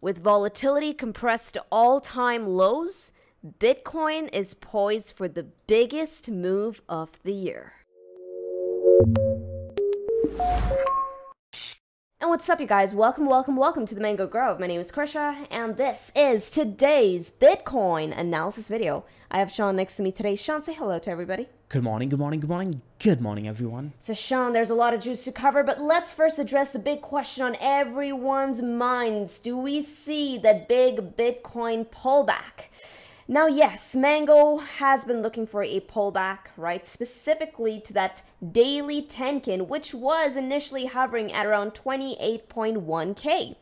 With volatility compressed to all time lows, Bitcoin is poised for the biggest move of the year. And what's up, you guys? Welcome, welcome, welcome to the Mango Grove. My name is Krisha, and this is today's Bitcoin analysis video. I have Sean next to me today. Sean, say hello to everybody. Good morning, good morning, good morning, good morning, everyone. So, Sean, there's a lot of juice to cover, but let's first address the big question on everyone's minds. Do we see that big Bitcoin pullback? Now, yes, Mango has been looking for a pullback, right? Specifically to that daily Tenkan, which was initially hovering at around 28.1k.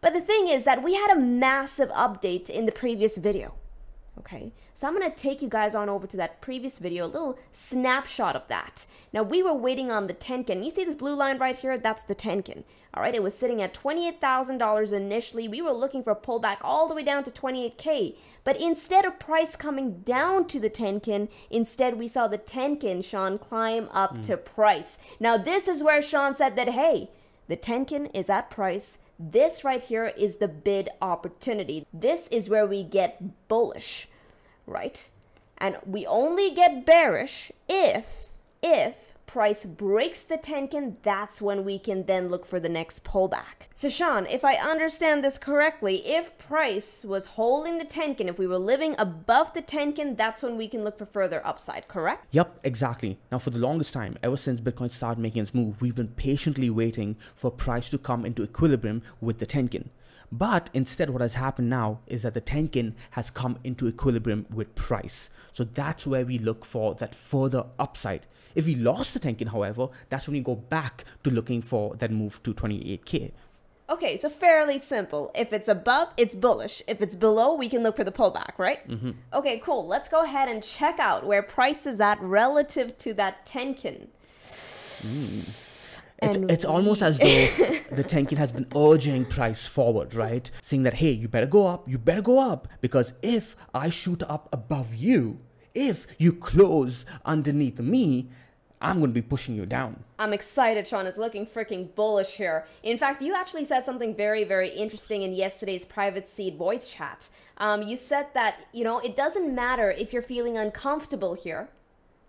But the thing is that we had a massive update in the previous video, okay? So I'm going to take you guys on over to that previous video, a little snapshot of that. Now we were waiting on the Tenkan. You see this blue line right here? That's the Tenkan. All right, it was sitting at $28,000 initially. We were looking for a pullback all the way down to 28K. But instead of price coming down to the Tenkan, instead we saw the Tenkan, Sean, climb up mm. to price. Now this is where Sean said that, hey, the Tenkan is at price. This right here is the bid opportunity. This is where we get bullish right? And we only get bearish if, if price breaks the Tenkan, that's when we can then look for the next pullback. So Sean, if I understand this correctly, if price was holding the Tenkan, if we were living above the Tenkan, that's when we can look for further upside, correct? Yep, exactly. Now for the longest time, ever since Bitcoin started making its move, we've been patiently waiting for price to come into equilibrium with the Tenkan. But instead, what has happened now is that the Tenkan has come into equilibrium with price. So that's where we look for that further upside. If we lost the Tenkan, however, that's when we go back to looking for that move to 28K. Okay, so fairly simple. If it's above, it's bullish. If it's below, we can look for the pullback, right? Mm-hmm. Okay, cool. Let's go ahead and check out where price is at relative to that Tenkan. Mm. It's, it's almost as though the Tenkan has been urging price forward, right? Saying that, hey, you better go up, you better go up, because if I shoot up above you, if you close underneath me, I'm going to be pushing you down. I'm excited, Sean. It's looking freaking bullish here. In fact, you actually said something very, very interesting in yesterday's private seed voice chat. Um, you said that, you know, it doesn't matter if you're feeling uncomfortable here.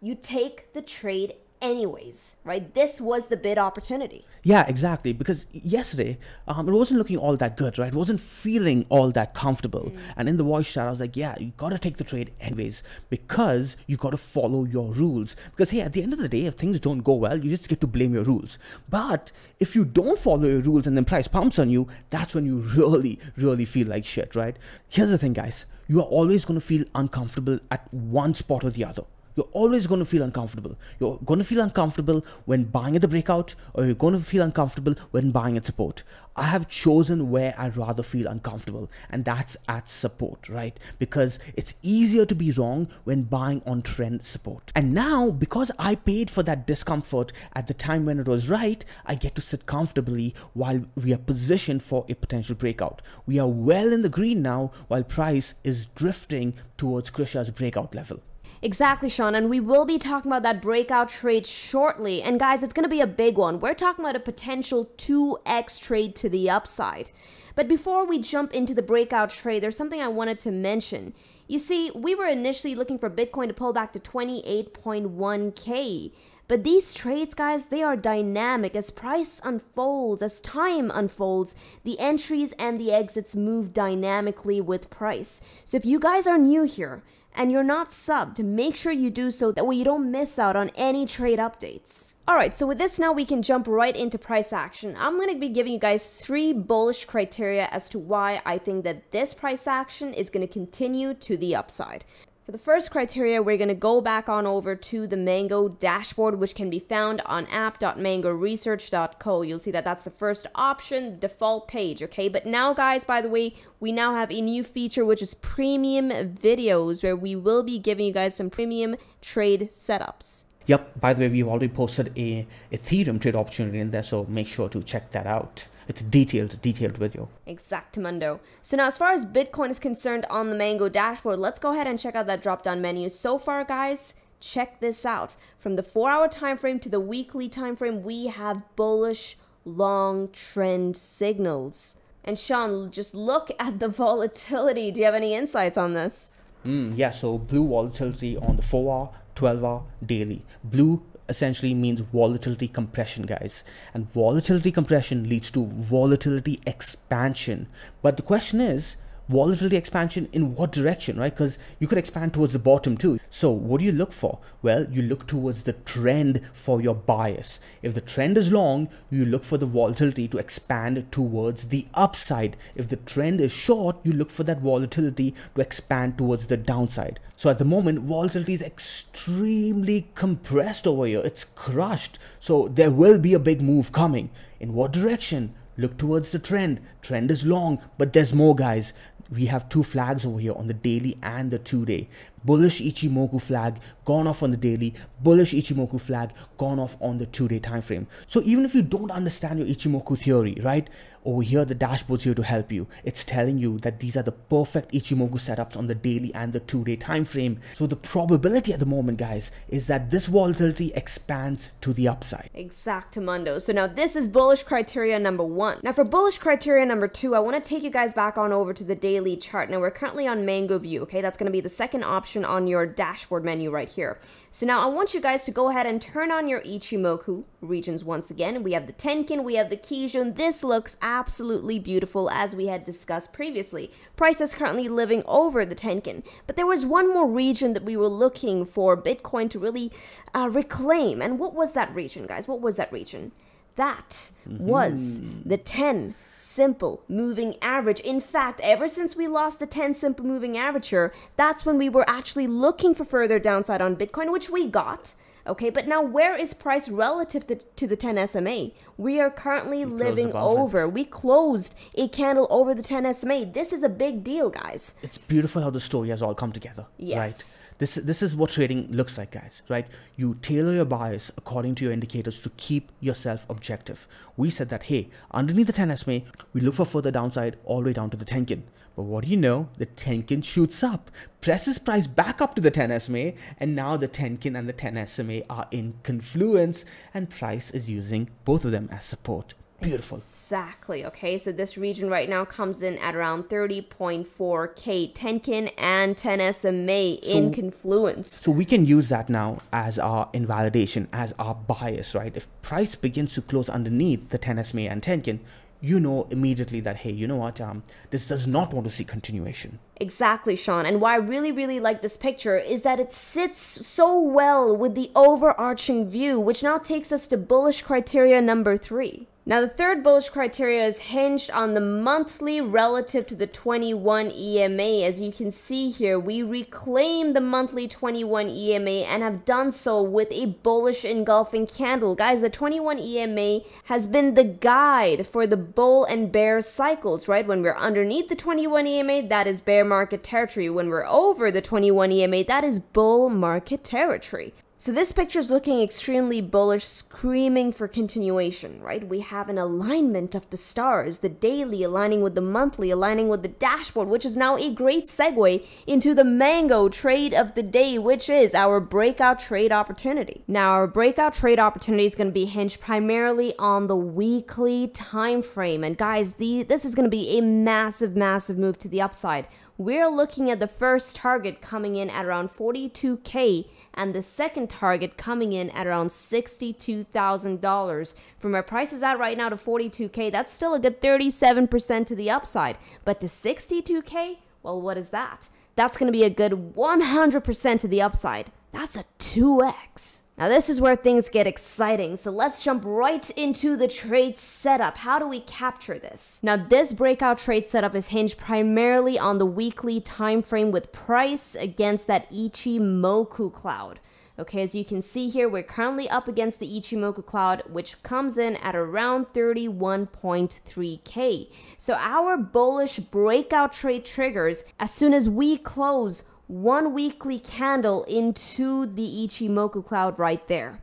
You take the trade anyways, right? This was the bid opportunity. Yeah, exactly. Because yesterday, um, it wasn't looking all that good, right? It wasn't feeling all that comfortable. Mm. And in the voice chat, I was like, yeah, you got to take the trade anyways because you got to follow your rules. Because, hey, at the end of the day, if things don't go well, you just get to blame your rules. But if you don't follow your rules and then price pumps on you, that's when you really, really feel like shit, right? Here's the thing, guys. You are always going to feel uncomfortable at one spot or the other you're always going to feel uncomfortable. You're going to feel uncomfortable when buying at the breakout, or you're going to feel uncomfortable when buying at support. I have chosen where I'd rather feel uncomfortable, and that's at support, right? Because it's easier to be wrong when buying on trend support. And now, because I paid for that discomfort at the time when it was right, I get to sit comfortably while we are positioned for a potential breakout. We are well in the green now, while price is drifting towards Krisha's breakout level. Exactly, Sean, and we will be talking about that breakout trade shortly. And guys, it's going to be a big one. We're talking about a potential 2x trade to the upside. But before we jump into the breakout trade, there's something I wanted to mention. You see, we were initially looking for Bitcoin to pull back to 28.1k. But these trades, guys, they are dynamic as price unfolds, as time unfolds. The entries and the exits move dynamically with price. So if you guys are new here, and you're not subbed, make sure you do so that way you don't miss out on any trade updates. Alright, so with this now we can jump right into price action. I'm going to be giving you guys three bullish criteria as to why I think that this price action is going to continue to the upside. For the first criteria, we're going to go back on over to the Mango dashboard, which can be found on app.mangoresearch.co. You'll see that that's the first option, default page, okay? But now, guys, by the way, we now have a new feature, which is premium videos, where we will be giving you guys some premium trade setups. Yep, by the way, we've already posted a Ethereum trade opportunity in there, so make sure to check that out. It's a detailed, detailed video. Exactamundo. So now as far as Bitcoin is concerned on the Mango dashboard, let's go ahead and check out that drop-down menu. So far, guys, check this out. From the four-hour time frame to the weekly time frame, we have bullish long trend signals. And Sean, just look at the volatility. Do you have any insights on this? Mm, yeah, so blue volatility on the 4 hour, 12 hour, daily. Blue essentially means volatility compression, guys. And volatility compression leads to volatility expansion. But the question is, volatility expansion in what direction, right? Because you could expand towards the bottom too. So what do you look for? Well, you look towards the trend for your bias. If the trend is long, you look for the volatility to expand towards the upside. If the trend is short, you look for that volatility to expand towards the downside. So at the moment, volatility is extremely compressed over here. It's crushed. So there will be a big move coming. In what direction? Look towards the trend. Trend is long, but there's more, guys we have two flags over here on the daily and the two day bullish Ichimoku flag gone off on the daily, bullish Ichimoku flag gone off on the two day time frame. So even if you don't understand your Ichimoku theory, right? Over here, the dashboard's here to help you. It's telling you that these are the perfect Ichimoku setups on the daily and the two day time frame. So the probability at the moment, guys, is that this volatility expands to the upside. Exactamundo. So now this is bullish criteria number one. Now for bullish criteria number two, I want to take you guys back on over to the daily chart. Now we're currently on Mango View, okay? That's going to be the second option option on your dashboard menu right here. So now I want you guys to go ahead and turn on your Ichimoku regions once again. We have the Tenkan, we have the Kijun. This looks absolutely beautiful as we had discussed previously. Price is currently living over the Tenkan. But there was one more region that we were looking for Bitcoin to really uh, reclaim. And what was that region, guys? What was that region? That mm-hmm. was the 10 simple moving average. In fact, ever since we lost the 10 simple moving average here, that's when we were actually looking for further downside on Bitcoin, which we got. Okay, but now where is price relative to, to the 10 SMA? We are currently we living over. It. We closed a candle over the 10 SMA. This is a big deal, guys. It's beautiful how the story has all come together. Yes. Right? This, this is what trading looks like, guys, right? You tailor your bias according to your indicators to keep yourself objective. We said that, hey, underneath the 10 SMA, we look for further downside all the way down to the Tenkan. But what do you know? The Tenkan shoots up, presses price back up to the 10 SMA, and now the Tenkan and the 10 SMA are in confluence, and price is using both of them as support. Beautiful. Exactly. Okay, so this region right now comes in at around 30.4k Tenkan and 10 SMA so, in confluence. So we can use that now as our invalidation, as our bias, right? If price begins to close underneath the 10 SMA and Tenkan, you know immediately that hey you know what um this does not want to see continuation. Exactly sean. And why i really really like this picture is that it sits so well with the overarching view which now takes us to bullish criteria number three now, the third bullish criteria is hinged on the monthly relative to the 21 EMA. As you can see here, we reclaim the monthly 21 EMA and have done so with a bullish engulfing candle. Guys, the 21 EMA has been the guide for the bull and bear cycles, right? When we're underneath the 21 EMA, that is bear market territory. When we're over the 21 EMA, that is bull market territory. So this picture is looking extremely bullish, screaming for continuation, right? We have an alignment of the stars, the daily aligning with the monthly, aligning with the dashboard, which is now a great segue into the mango trade of the day, which is our breakout trade opportunity. Now, our breakout trade opportunity is going to be hinged primarily on the weekly time frame. And guys, the, this is going to be a massive, massive move to the upside. We're looking at the first target coming in at around 42k and the second target coming in at around $62,000. From where prices at right now to 42K, that's still a good 37% to the upside. But to 62K, well, what is that? That's going to be a good 100% to the upside. That's a 2x. Now this is where things get exciting, so let's jump right into the trade setup. How do we capture this? Now this breakout trade setup is hinged primarily on the weekly time frame with price against that Ichimoku cloud. Okay, as you can see here, we're currently up against the Ichimoku cloud, which comes in at around 31.3k. So our bullish breakout trade triggers as soon as we close one weekly candle into the Ichimoku cloud right there.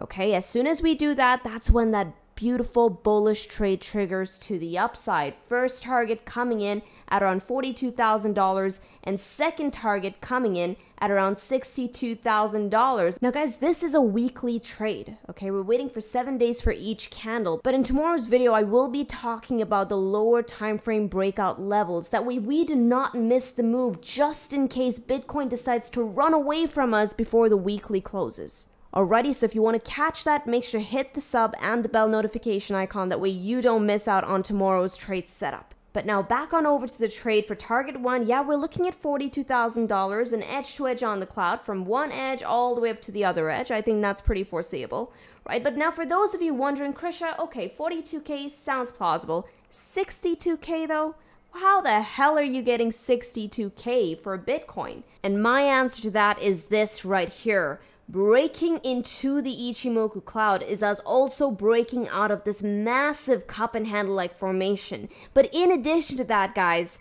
Okay, as soon as we do that, that's when that beautiful bullish trade triggers to the upside. First target coming in at around $42,000 and second target coming in at around $62,000. Now guys, this is a weekly trade, okay? We're waiting for 7 days for each candle, but in tomorrow's video I will be talking about the lower time frame breakout levels. That way we do not miss the move just in case Bitcoin decides to run away from us before the weekly closes. Alrighty, so if you want to catch that, make sure hit the sub and the bell notification icon. That way you don't miss out on tomorrow's trade setup. But now back on over to the trade for target one. Yeah, we're looking at $42,000, an edge to edge on the cloud from one edge all the way up to the other edge. I think that's pretty foreseeable, right? But now for those of you wondering, Krisha, okay, 42K sounds plausible. 62K though? How the hell are you getting 62K for a Bitcoin? And my answer to that is this right here. Breaking into the Ichimoku cloud is us also breaking out of this massive cup and handle like formation. But in addition to that, guys,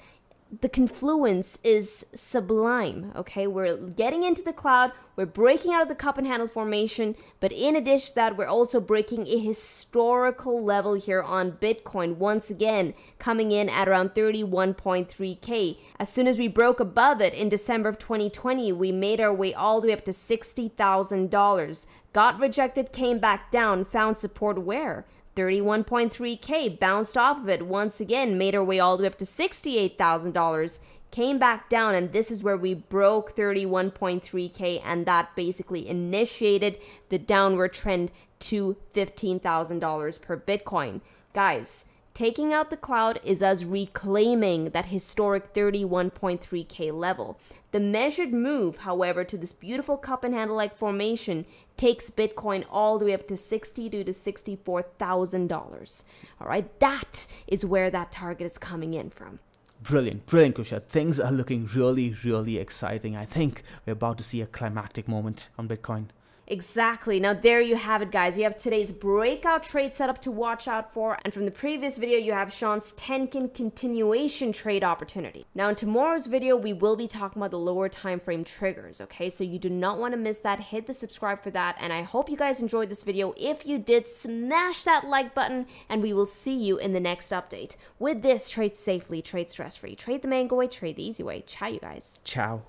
the confluence is sublime. Okay, we're getting into the cloud, we're breaking out of the cup and handle formation, but in addition to that, we're also breaking a historical level here on Bitcoin. Once again, coming in at around 31.3k. As soon as we broke above it in December of 2020, we made our way all the way up to $60,000. Got rejected, came back down, found support where? 31.3K, bounced off of it once again, made our way all the way up to $68,000, came back down, and this is where we broke 31.3K, and that basically initiated the downward trend to $15,000 per Bitcoin. Guys, Taking out the cloud is us reclaiming that historic 31.3k level. The measured move, however, to this beautiful cup and handle like formation takes Bitcoin all the way up to sixty to $64,000. All right, that is where that target is coming in from. Brilliant, brilliant, Kusha. Things are looking really, really exciting. I think we're about to see a climactic moment on Bitcoin. Exactly. Now there you have it, guys. You have today's breakout trade setup to watch out for. And from the previous video, you have Sean's Tenkan continuation trade opportunity. Now in tomorrow's video, we will be talking about the lower time frame triggers, okay? So you do not want to miss that. Hit the subscribe for that. And I hope you guys enjoyed this video. If you did, smash that like button and we will see you in the next update. With this, trade safely, trade stress-free, trade the mango way, trade the easy way. Ciao, you guys. Ciao.